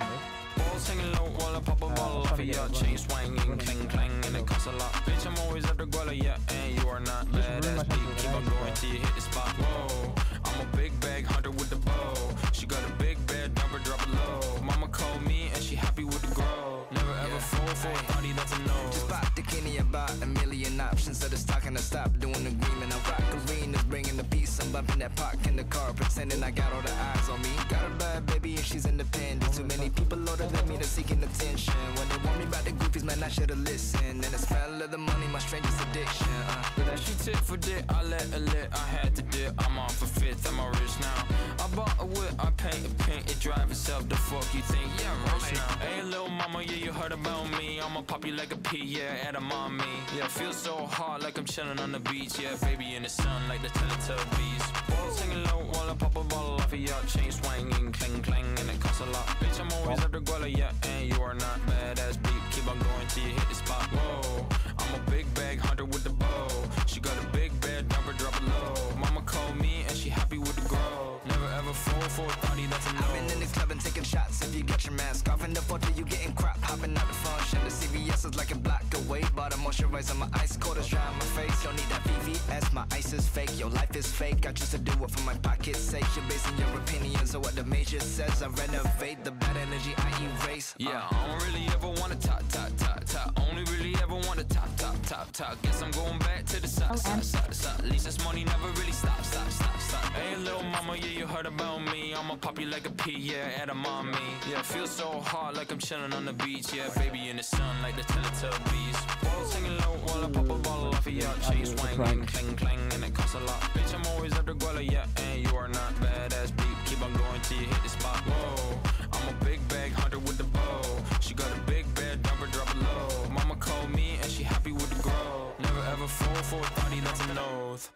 Uh, bottle off of ya. Chain swinging, clang clang, and it costs a lot. Bitch, I'm always after Guala, yeah, and you are not badass beat. Keep on going till you hit the spot. Whoa, I'm a big bag hunter with the bow. She got a big bed, number drop it low. Mama called me and she happy with the grow. Never ever fall for a thotty, that's a no. Just bought the Kenny about a million options. So the stock I stop doing the agreement. I rock arenas, bringing the peace. I'm bumping that park in the car, pretending I got all the eyes on me. Got a bad baby and she's independent. Man, I should've listened. And the smell of the money, my strangest addiction. Uh. She tit for dick, I let her lit, I had to dip. I'm off for fifth, I'm a rich now. I bought a whip, I paint a paint, it drive itself. The fuck you think? Yeah, I'm rich now. Hey, little mama, yeah, you heard about me. I'ma pop you like a pea, yeah, edamame. Yeah, feel so hot like I'm chilling on the beach. Yeah, baby in the sun like the Teletubbies. Balls hanging low while I pop a bottle off of your chain swinging, clang clang, and it costs a lot. Bitch, I'm always after Guala, yeah, and you are not Never ever fall for a thotty, that's a no. I've been in the club and taking shots. If you got your mask off in the photo, you getting crap. Hopping out the function. The CVS is like a block away. Bought a moisturizer, my ice cold is dry on my face. Don't need that VVS, my ice is fake. Your life is fake. I choose to do it for my pocket's sake. You're basing your opinions on what the major says. I renovate the bad energy I erase. Uh. Yeah, I don't really ever wanna top, top, top, top. Only really ever wanna top, top, top, top. Guess I'm going back to the side, side, side, side. At least this money never really stop, stop, stop, stop. Hey, little mama, yeah, you heard about me. I'ma pop you like a pea, yeah, edamame. Yeah, feel so hot like I'm chilling on the beach. Yeah, baby in the sun like the Teletubbies. Balls hanging low while I pop a bottle off of your chain swinging, clang clang, and it costs a lot. Bitch, I'm always after Guala, yeah, and you are not badass beat. Keep on going till you hit the spot. Whoa, I'm a big bag hunter with the bow. She got a big bed, number drop it low. Mama called me and she happy with the grow. Never ever fall for a thotty, that's a nose.